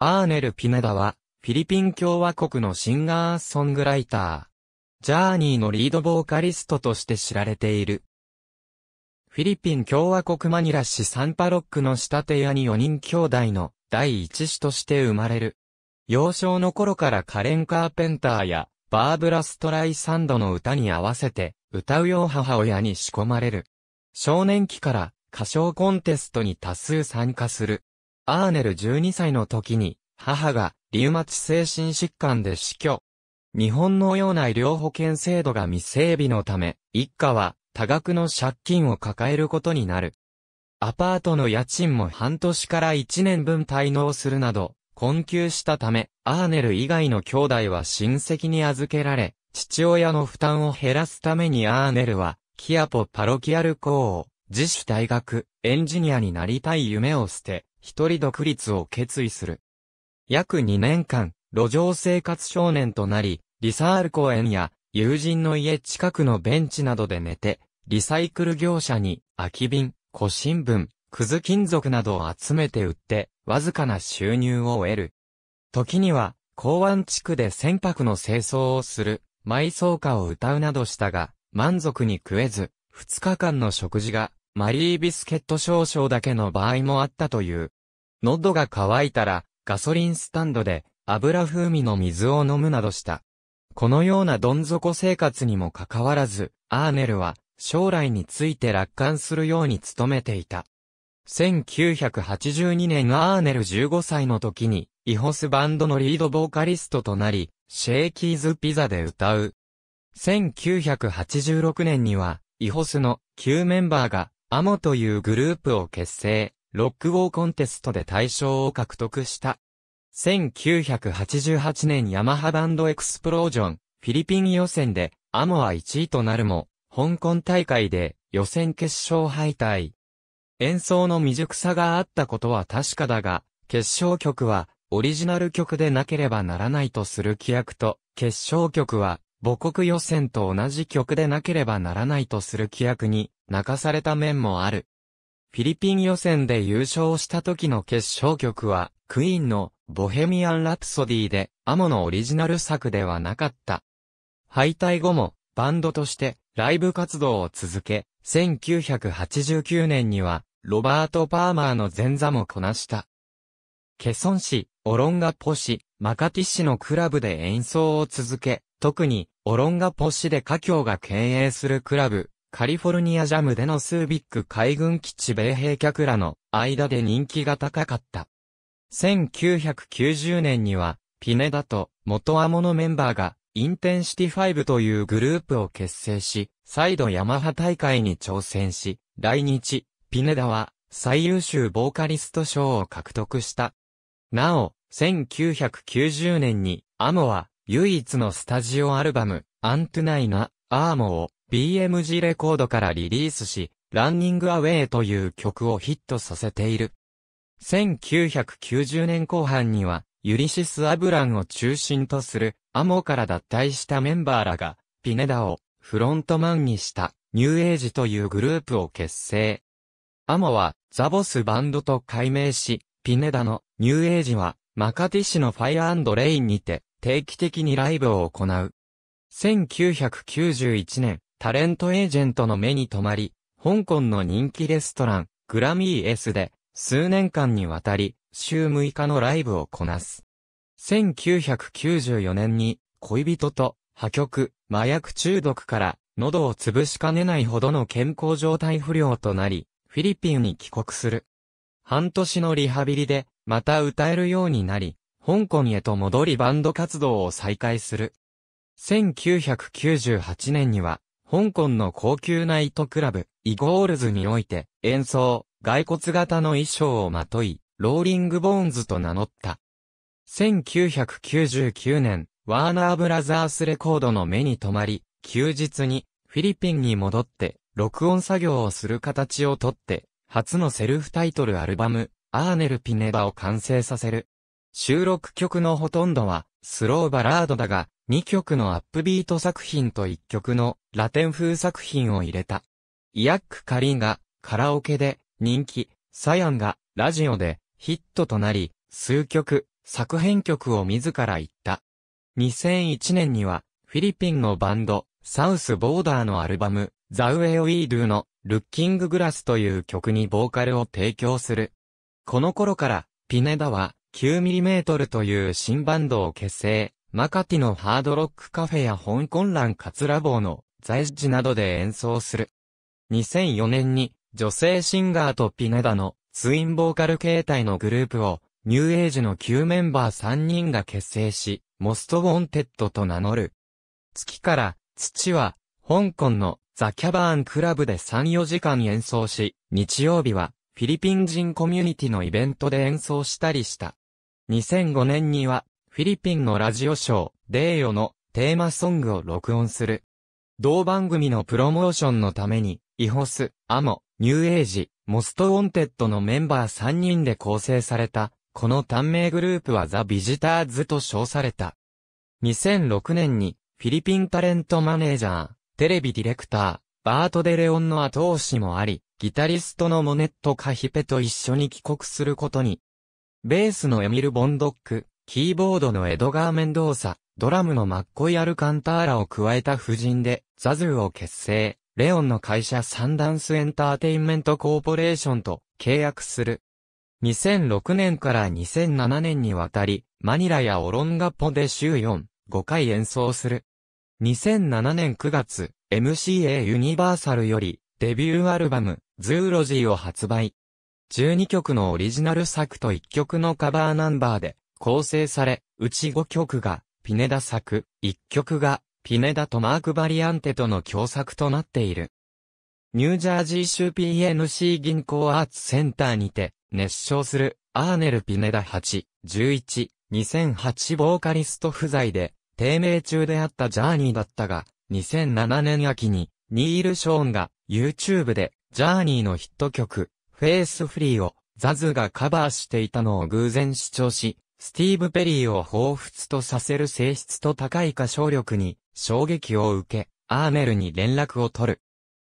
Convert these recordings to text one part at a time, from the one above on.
アーネル・ピネダは、フィリピン共和国のシンガーソングライター。ジャーニーのリードボーカリストとして知られている。フィリピン共和国マニラ市サンパロックの仕立て屋に4人兄弟の第一子として生まれる。幼少の頃からカレン・カーペンターやバーブラ・ストライサンドの歌に合わせて歌うよう母親に仕込まれる。少年期から歌唱コンテストに多数参加する。アーネル12歳の時に、母が、リウマチ精神疾患で死去。日本のような医療保険制度が未整備のため、一家は多額の借金を抱えることになる。アパートの家賃も半年から1年分滞納するなど、困窮したため、アーネル以外の兄弟は親戚に預けられ、父親の負担を減らすためにアーネルは、キアポパロキアル校を、自主大学、エンジニアになりたい夢を捨て、一人独立を決意する。約2年間、路上生活少年となり、リサール公園や友人の家近くのベンチなどで寝て、リサイクル業者に空き瓶、古新聞、くず金属などを集めて売って、わずかな収入を得る。時には、港湾地区で船舶の清掃をする、埋葬歌を歌うなどしたが、満足に食えず、2日間の食事がマリービスケット少々だけの場合もあったという。喉が渇いたら、ガソリンスタンドで油風味の水を飲むなどした。このようなどん底生活にもかかわらず、アーネルは将来について楽観するように努めていた。1982年アーネル15歳の時に、イホスバンドのリードボーカリストとなり、シェーキーズピザで歌う。1986年には、イホスの旧メンバーがアモというグループを結成、ロックウォーコンテストで大賞を獲得した。1988年ヤマハバンドエクスプロージョン、フィリピン予選で、アモは1位となるも、香港大会で予選決勝敗退。演奏の未熟さがあったことは確かだが、決勝曲はオリジナル曲でなければならないとする規約と、決勝曲は母国予選と同じ曲でなければならないとする規約に泣かされた面もある。フィリピン予選で優勝した時の決勝曲は、クイーンのボヘミアン・ラプソディで、アモのオリジナル作ではなかった。敗退後も、バンドとしてライブ活動を続け、1989年には、ロバート・パーマーの前座もこなした。ケソン市、オロンガポ市、マカティ市のクラブで演奏を続け、特に、オロンガポ市で華僑が経営するクラブ、カリフォルニアジャムでのスービック海軍基地米兵客らの間で人気が高かった。1990年には、ピネダと元アモのメンバーが、インテンシティ5というグループを結成し、再度ヤマハ大会に挑戦し、来日、ピネダは最優秀ボーカリスト賞を獲得した。なお、1990年に、アモは唯一のスタジオアルバム、アントゥナイナ、アーモを BMG レコードからリリースし、ランニングアウェイという曲をヒットさせている。1990年後半には、ユリシス・アブランを中心とする、アモから脱退したメンバーらが、ピネダをフロントマンにしたニューエイジというグループを結成。アモはザボスバンドと改名し、ピネダのニューエイジはマカティ市のファイアレインにて定期的にライブを行う。1991年、タレントエージェントの目に留まり、香港の人気レストラン、グラミー S で、数年間にわたり、週6日のライブをこなす。1994年に、恋人と、破局、麻薬中毒から、喉を潰しかねないほどの健康状態不良となり、フィリピンに帰国する。半年のリハビリで、また歌えるようになり、香港へと戻りバンド活動を再開する。1998年には、香港の高級ナイトクラブ、イゴールズにおいて、演奏、骸骨型の衣装をまとい、ローリングボーンズと名乗った。1999年、ワーナーブラザースレコードの目に留まり、休日にフィリピンに戻って、録音作業をする形をとって、初のセルフタイトルアルバム、アーネル・ピネダを完成させる。収録曲のほとんどは、スローバラードだが、2曲のアップビート作品と1曲のラテン風作品を入れた。イヤック・カリンがカラオケで人気、サヤンがラジオでヒットとなり、数曲、作編曲を自ら言った。2001年には、フィリピンのバンド、サウスボーダーのアルバム、ザウェイ・ウィードゥの、ルッキング・グラスという曲にボーカルを提供する。この頃から、ピネダは、9mm という新バンドを結成、マカティのハードロックカフェや香港蘭桂坊のザ・エッジなどで演奏する。2004年に女性シンガーとピネダのツインボーカル形態のグループをニューエイジの9メンバー3人が結成し、モストウォンテッドと名乗る。月から土は香港のザ・キャバーンクラブで3、4時間演奏し、日曜日はフィリピン人コミュニティのイベントで演奏したりした。2005年にはフィリピンのラジオショー、デーヨのテーマソングを録音する。同番組のプロモーションのために、イホス、アモ、ニューエイジ、モストウォンテッドのメンバー3人で構成された、この短命グループはザ・ビジターズと称された。2006年に、フィリピンタレントマネージャー、テレビディレクター、バート・デ・レオンの後押しもあり、ギタリストのモネット・カヒペと一緒に帰国することに。ベースのエミル・ボンドック、キーボードのエドガー・メンドーサ、ドラムのマッコイ・アルカンターラを加えた布陣で、ザズーを結成、レオンの会社サンダンスエンターテインメントコーポレーションと契約する。2006年から2007年にわたり、マニラやオロンガポで週4、5回演奏する。2007年9月、MCA ユニバーサルより、デビューアルバム、ズーロジーを発売。12曲のオリジナル作と1曲のカバーナンバーで、構成され、うち5曲が、ピネダ作、1曲が、ピネダとマーク・バリアンテとの共作となっている。ニュージャージー州 PNC 銀行アーツセンターにて、熱唱する、アーネル・ピネダ8、11、2008ボーカリスト不在で、低迷中であったジャーニーだったが、2007年秋に、ニール・ショーンが、YouTube で、ジャーニーのヒット曲、フェイスフリーを、ザズがカバーしていたのを偶然視聴し、スティーブ・ペリーを彷彿とさせる声質と高い歌唱力に衝撃を受け、アーネルに連絡を取る。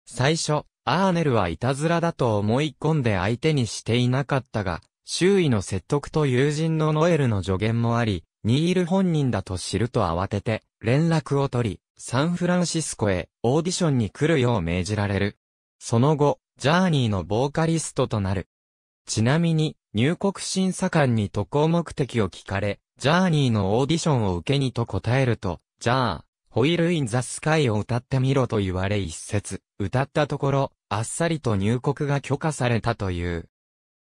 最初、アーネルはいたずらだと思い込んで相手にしていなかったが、周囲の説得と友人のノエルの助言もあり、ニール本人だと知ると慌てて連絡を取り、サンフランシスコへオーディションに来るよう命じられる。その後、ジャーニーのボーカリストとなる。ちなみに、入国審査官に渡航目的を聞かれ、ジャーニーのオーディションを受けにと答えると、じゃあ、ホイールインザスカイを歌ってみろと言われ一節、歌ったところ、あっさりと入国が許可されたという。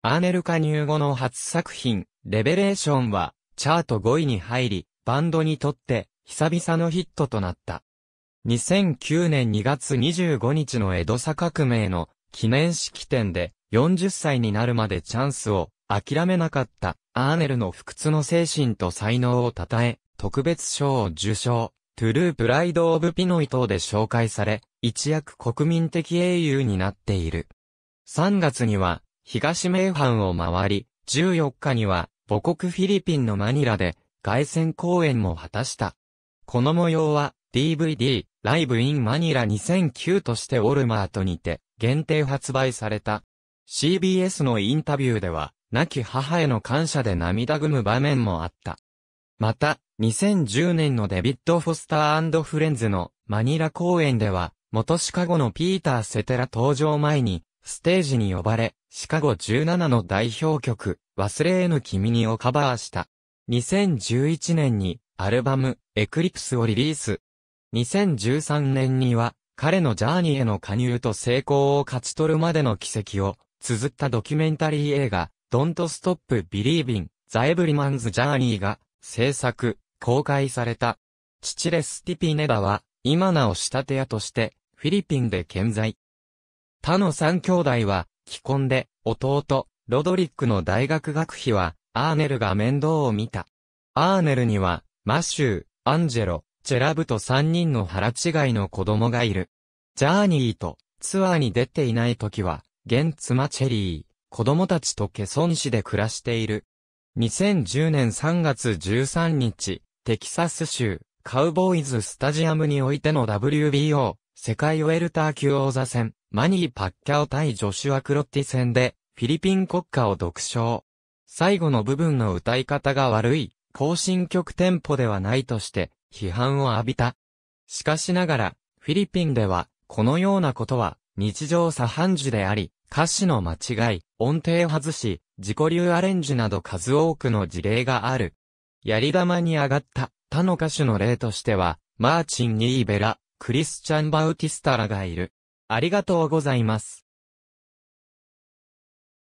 アーネル加入後の初作品、レベレーションは、チャート5位に入り、バンドにとって、久々のヒットとなった。2009年2月25日の江戸坂革命の記念式典で、40歳になるまでチャンスを諦めなかったアーネルの不屈の精神と才能を称え、特別賞を受賞、トゥループライド・オブ・ピノイ等で紹介され、一躍国民的英雄になっている。3月には、東名阪を回り、14日には、母国フィリピンのマニラで、凱旋公演も果たした。この模様は、DVD、ライブインマニラ2009としてオルマートにて、限定発売された。CBS のインタビューでは、亡き母への感謝で涙ぐむ場面もあった。また、2010年のデビッド・フォスターフレンズのマニラ公演では、元シカゴのピーター・セテラ登場前に、ステージに呼ばれ、シカゴ17の代表曲、忘れ得ぬ君にをカバーした。2011年に、アルバム、エクリプスをリリース。2013年には、彼のジャーニーへの加入と成功を勝ち取るまでの奇跡を、綴ったドキュメンタリー映画、Don't Stop Believing, The Everyman's Journey が制作、公開された。父レスティピネダは、今なお仕立て屋として、フィリピンで健在。他の三兄弟は、既婚で、弟、ロドリックの大学学費は、アーネルが面倒を見た。アーネルには、マシュー、アンジェロ、チェラブと三人の腹違いの子供がいる。ジャーニーとツアーに出ていない時は、現妻チェリー、子供たちとケソン市で暮らしている。2010年3月13日、テキサス州、カウボーイズスタジアムにおいての WBO、世界ウェルター級王座戦、マニー・パッキャオ対ジョシュア・クロッティ戦で、フィリピン国歌を独唱。最後の部分の歌い方が悪い、更新曲テンポではないとして、批判を浴びた。しかしながら、フィリピンでは、このようなことは、日常茶飯事であり、歌詞の間違い、音程外し、自己流アレンジなど数多くの事例がある。やり玉に上がった他の歌手の例としては、マーチン・ニーベラ、クリスチャン・バウティスタらがいる。ありがとうございます。